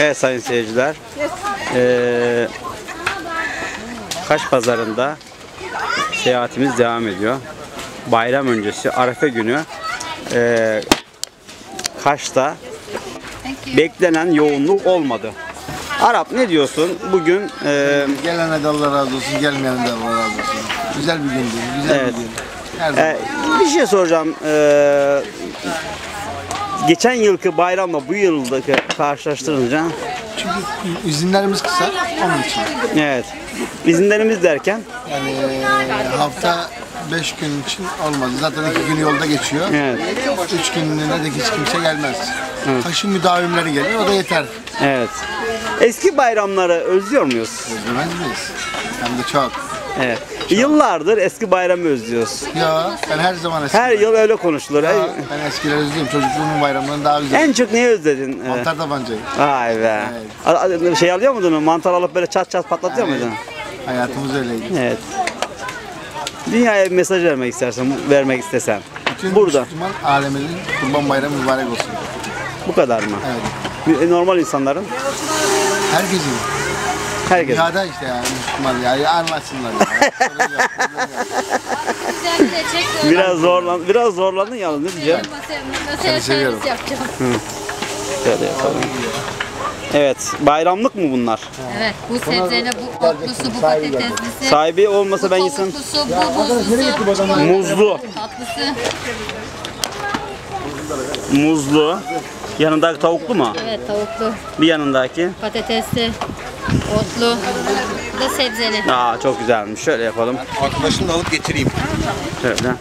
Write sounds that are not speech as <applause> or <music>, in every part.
Evet sayın seyirciler. Ee, Kaş pazarında seyahatimiz devam ediyor. Bayram öncesi Arefe günü ee, Kaş'ta beklenen yoğunluk olmadı. Arap ne diyorsun? Bugün ee, Gelene de Allah razı olsun, gelmeyene de Allah razı olsun. Güzel bir gündü, güzel Evet. bir gün. Her zaman. ee, bir şey soracağım. Ee, geçen yılki bayramla bu yıldaki karşılaştırınca Çünkü izinlerimiz kısa, onun için. evet izinlerimiz derken Yani e, hafta 5 gün için olmadı. Zaten iki gün yolda geçiyor. evet 3 günlüğüne de hiç kimse gelmez. Taşın müdavimleri geliyor, o da yeter. evet eski bayramları özlüyor muyuz? Özlemez miyiz? Hem de çok. Evet. Yıllardır eski bayramı özlüyoruz. Ya ben her zaman eski. Her yıl öyle konuşulur. Ya, ben eskileri özlüyorum. Çocukluğumun bayramlarını daha güzel. En çok neyi özledin? Mantar tabancayı. Vay be. A- Şey alıyor muydun? Mantar alıp böyle çat çat patlatıyor Evet. muydun? Hayatımız öyleydi. Evet. Dünyaya bir mesaj vermek istersen, vermek istesen. Bütün Burada. Müslüman aleminin kurban bayramı mübarek olsun. Bu kadar mı? Evet. Bir- Normal insanların, Herkesin. Herkes. Dünyada işte yani Müslüman ya, ya anlatsınlar ya. Sorun yok, problem yok. Biraz zorlan, biraz zorlandın yalnız ne diyeceğim? Seni seviyorum. yapacağım. Şöyle yapalım. Evet, bayramlık mı bunlar? Evet, bu sebzeli, bu otlusu, bu patateslisi, Sahibi olmasa bu ben yesem tavuklusu, bu buzlusu, muzlu, tatlısı. muzlu. Yanındaki tavuklu mu? Evet, tavuklu, Bir yanındaki. patatesli, otlu, da sebzeli. Aa çok güzelmiş. Şöyle yapalım. Arkadaşını da alıp getireyim. Şöyle.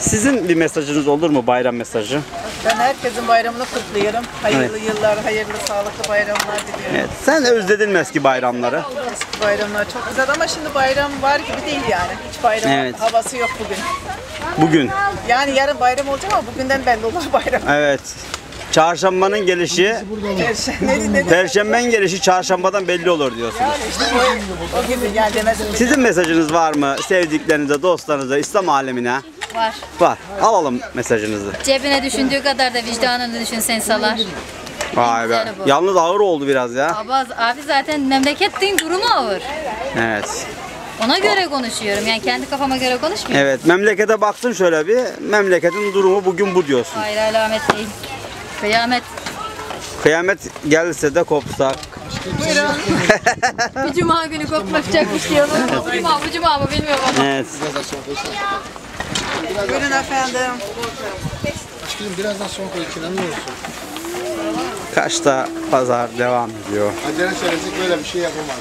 Sizin bir mesajınız olur mu bayram mesajı? Ben herkesin bayramını kutluyorum. Hayırlı yıllar, hayırlı sağlıklı bayramlar diliyorum. Evet. Sen özledin mi eski bayramları? Eski bayramlar çok güzel ama şimdi bayram var gibi değil yani. Hiç bayram Evet. havası yok bugün. Bugün. Yani yarın bayram olacak ama bugünden belli olur <laughs> bayram. Evet. Çarşambanın gelişi, perşembenin gelişi çarşambadan belli olur diyorsunuz. yani işte o, o gibi yani demedim. Sizin mesajınız var mı sevdiklerinize, dostlarınıza, İslam alemine? Var. Var. Alalım mesajınızı. Cebine düşündüğü kadar da vicdanını düşünsen salar. Vay be. Yalnız ağır oldu biraz ya. Abi, abi zaten memleketin durumu ağır. Evet. Ona göre konuşuyorum. Yani kendi kafama göre konuşmuyorum. Evet. Memlekete baktın şöyle bir. Memleketin durumu bugün bu diyorsun. Hayır alamet değil. Kıyamet. Kıyamet gelse de kopsak. Bir cuma günü kopmayacakmış diyorlar. Bu cuma, bu cuma mı bilmiyorum ama. Evet. Buyurun efendim. Aşkım biraz daha son koy içine ne olsun. Kaçta pazar devam ediyor. Acele söylesek böyle bir şey yapamaz.